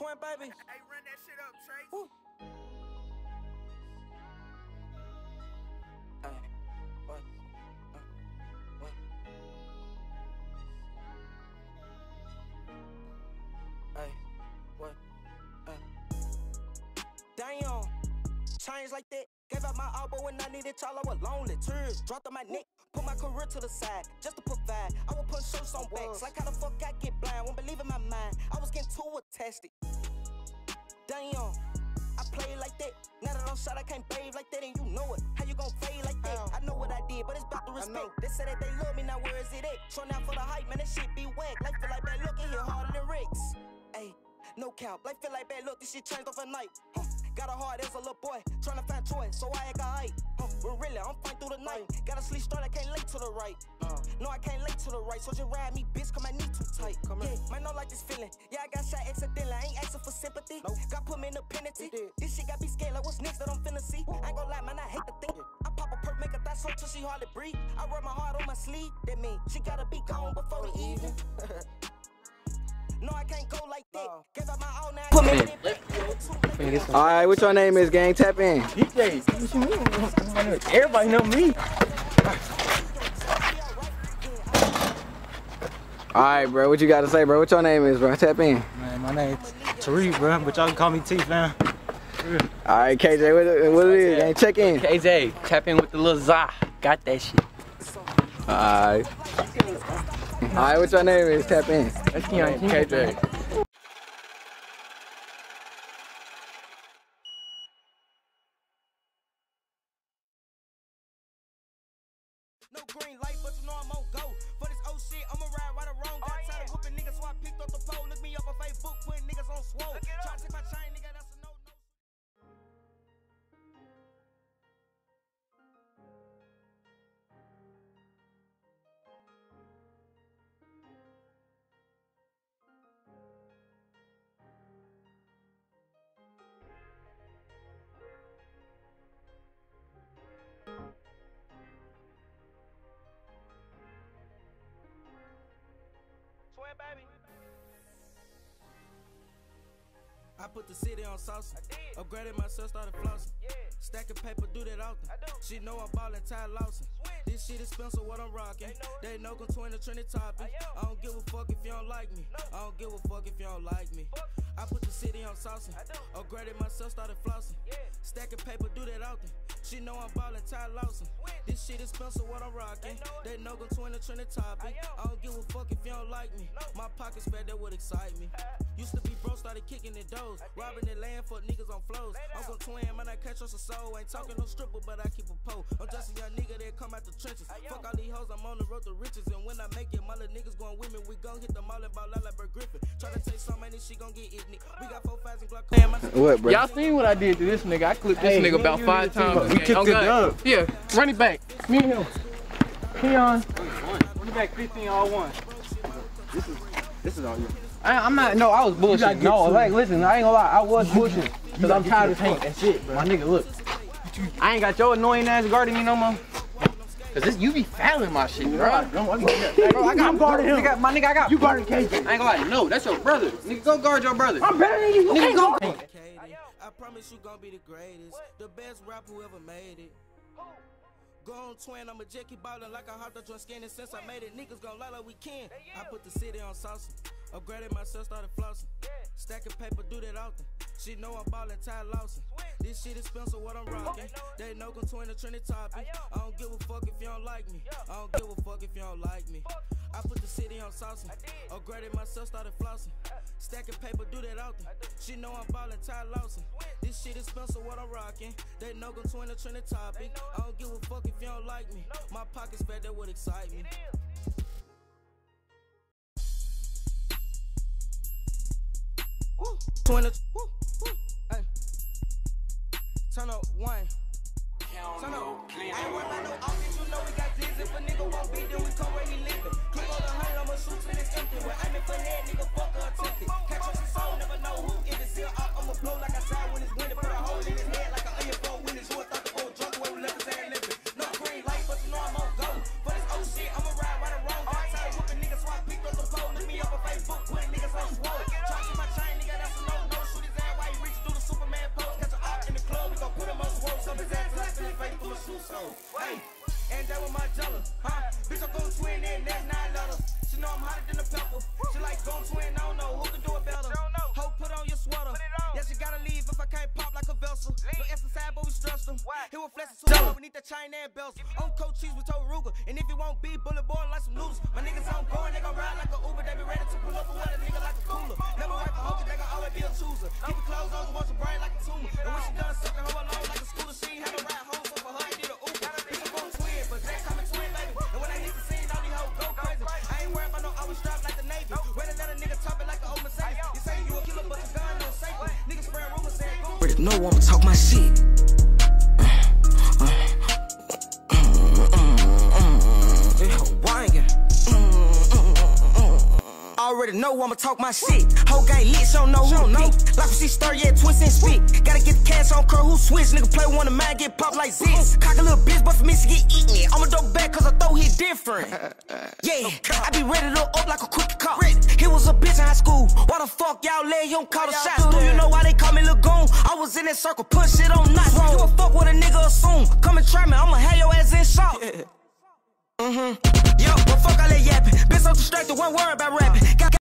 Twin baby. Hey, run that shit up, Trace. Woo. Ay, what? What? Ay, what? Damn, change like that. Gave out my elbow when I needed y'all. I was lonely. Tears dropped on my neck. Career to the side just to provide. I would put shirts on backs. Like how the fuck I get blind? Won't believe in my mind. I was getting too attached. Damn. I play like that. Now that I'm shot, I can't bathe like that, and you know it. How you gon' fade like that? I know what I did, but it's about the respect. They say that they love me, now where is it at? Trying out for the hype, man, that shit be whack. Life feel like bad luck, it hit harder than Rex. Ayy, no cap. Life feel like bad luck, this shit changed overnight. Huh. Got a heart as a little boy, trying to find joy, so I act alright. Huh. But really, I'm fighting through the night. Got a sleep start, I can't lay to the right. Uh, no, I can't lay to the right, so just ride me, bitch, cause my knee too tight. Come yeah, man, don't like this feeling. Yeah, I got shot accidentally, I ain't asking for sympathy. Nope. Got put me in the penalty. This shit got me scared, like what's next that I'm finna see? I ain't gon' lie, man, I hate to think. I pop a perk, make a thought so till she hardly breathe. I wear my heart on my sleeve, that mean she gotta be gone before the oh, evening. no, I can't go like that. Oh. Give up my all now. Put me in. All right, what your name is, gang? Tap in. DJ, everybody know me. All right, bro. What you got to say, bro? What your name is, bro? Tap in. Man, my name is Tariq, bro, but y'all can call me T, fam. All right, KJ, what, what it is, gang? Check in. KJ, tap in with the little za. Got that shit. All right. All right, what your name is? Tap in. That's Keon KJ. Light, but you know I'm on go. For this old shit, I'ma ride right or wrong. Got tired of whooping niggas, so I picked up the pole. Look me up on Facebook, putting niggas on swole. Try to take my chain, nigga, that's a no no. Baby. I put the city on sauce. Upgraded myself, started flossing. Stacking paper, do that often. She know I'm ballin', Ty Lawson. This shit expensive, what I'm rocking. They know go twin the trendy topic. I don't give a fuck if you don't like me. I don't give a fuck if you don't like me. I put the city on saucing. Upgraded myself, started flossing. Stacking paper, do that often. She know I'm ballin', Ty Lawson. This shit expensive, what I'm rocking. They know go twin the trendy topic. I don't give a would excite me. Used to be bro, started kicking the doors. Robbing the land for niggas on flows. I'm gon' twin, man, I catch us a soul. Ain't talking no stripper, but I keep a pole. I'm just a young nigga that come out the trenches. Fuck all these hoes, I'm on the road to riches. And when I make it, my little niggas going with me. We gon' hit the mall and ball out like Bert Griffin. Try to take some, and this shit gon' get ignorant. We got four fives and glaucoma. What, bro? Y'all seen what I did to this nigga? I clipped this Hey, nigga about five did too. times. We kicked on it up. Yeah, run it back. Me and him. Keon. Run it back 15 all one. This is this is all you. I, I'm not. No, I was bullshitting. No, like listen, I ain't gonna lie. I was bullshitting because I'm tired of paint. That's it, bro. My nigga, look. I ain't got your annoying ass guarding me no more. Cause this, you be fouling my shit, bro. Bro, I got guarding him. Nigga, my nigga, I got. You guarding KJ. I ain't gonna lie. No, that's your brother. Nigga, go guard your brother. I'm better than you. You Nigga, can't go. go. I promise you gon' be the greatest. The best rapper who ever made it. Go on twin, I'm a Jackie ballin' like a hot dog joint skinning since I made it. Niggas gon' lie like we can. I put the city on saucing. Upgraded myself, started flossing. Stacking paper, do that often. She know I'm ballin', Ty Lawson. This shit expensive, what I'm rocking. They know go twin the trendy topic. I don't give a fuck if you don't like me. I don't give a fuck if you don't like me. I saucing. Upgraded myself, started flossing. Stacking paper, do that often. She know I'm ballin', Ty Lawson. This shit expensive, what I'm rocking. They know go twin the trendy topic. I don't give a fuck if you don't like me. My pockets fat, that would excite me. Twenty. Woo. Woo. Hey. Turn up one. The chain and bells. On coat cheese with Toad Ruger. And if it won't be bullet boy like some noodles, my niggas on going, they gon' ride like a Uber. They be ready to pull up with a nigga like a cooler. Never work a hooker, they gon' always be a chooser. Keep your clothes on, watch your brain like a tumor. And when she done sucking her alone like a schooler, she ain't had a ride home, so for her, I did a Uber. Bitch, I'm gon' twin, but Jack coming twin, baby. And when I hit the scene, all these hoes go crazy. I ain't worried about no always strapped like the Navy. Ready let a nigga top it like an old Mercedes. You say you a killer, but your gun no safety. Niggas spread rumors saying know I'ma talk my shit. Already know I'ma talk my shit. Whole gang lit, don't know who know. Like when she stir, yeah, twist and spit. Gotta get the cash on curl, who switch. Nigga play one of mine, get popped like this. Cock a little bitch, but for me, she get eaten it. I'ma dope back cause I throw hit different. Yeah, I be ready to up like a quick cop. He was a bitch in high school. Why the fuck y'all let him call the shots? Do you know why they call me Lagoon? I was in that circle, push shit on knots. You a fuck what a nigga assume. Come and try me, I'ma have your ass in shock. Mm-hmm. Yo, but fuck all that yapping. Been so distracted, one word about rapping. Got